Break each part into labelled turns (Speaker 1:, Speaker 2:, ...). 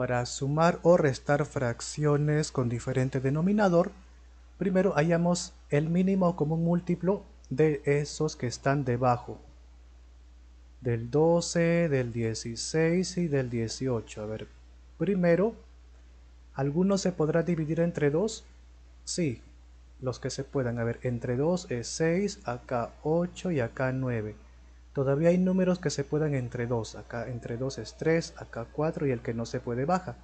Speaker 1: Para sumar o restar fracciones con diferente denominador, primero hallamos el mínimo común múltiplo de esos que están debajo. Del 12, del 16 y del 18. A ver, primero, ¿alguno se podrá dividir entre 2? Sí, los que se puedan. A ver, entre 2 es 6, acá 8 y acá 9. Todavía hay números que se puedan entre 2. Acá entre 2 es 3, acá 4 y el que no se puede baja.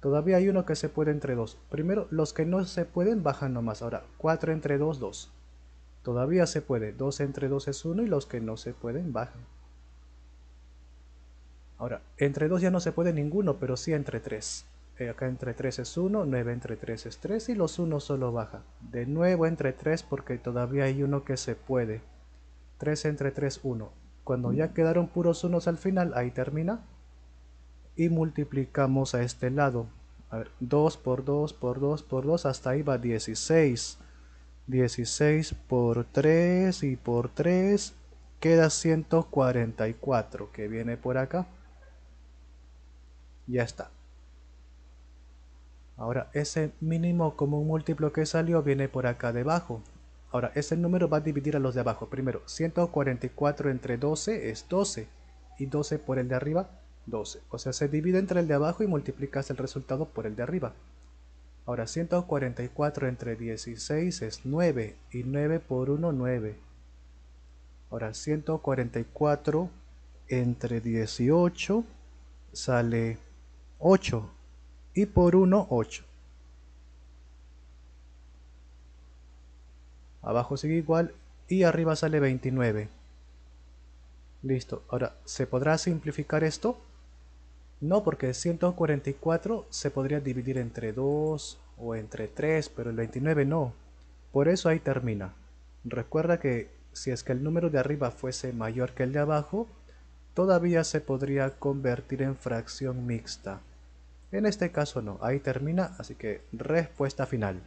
Speaker 1: Todavía hay uno que se puede entre 2. Primero, los que no se pueden bajan nomás. Ahora, 4 entre 2, 2. Todavía se puede. 2 entre 2 es 1 y los que no se pueden bajan. Ahora, entre 2 ya no se puede ninguno, pero sí entre 3. Eh, acá entre 3 es 1, 9 entre 3 es 3 y los 1 solo baja. De nuevo entre 3 porque todavía hay uno que se puede. 3 entre 3, 1. Cuando ya quedaron puros unos al final, ahí termina. Y multiplicamos a este lado. A ver, 2 por 2 por 2 por 2, hasta ahí va 16. 16 por 3 y por 3 queda 144 que viene por acá. Ya está. Ahora, ese mínimo común múltiplo que salió viene por acá debajo. Ahora, ese número va a dividir a los de abajo. Primero, 144 entre 12 es 12. Y 12 por el de arriba, 12. O sea, se divide entre el de abajo y multiplicas el resultado por el de arriba. Ahora, 144 entre 16 es 9. Y 9 por 1, 9. Ahora, 144 entre 18 sale 8 y por 1 8. Abajo sigue igual y arriba sale 29. Listo. Ahora, ¿se podrá simplificar esto? No, porque 144 se podría dividir entre 2 o entre 3, pero el 29 no. Por eso ahí termina. Recuerda que si es que el número de arriba fuese mayor que el de abajo, todavía se podría convertir en fracción mixta. En este caso no, ahí termina, así que respuesta final.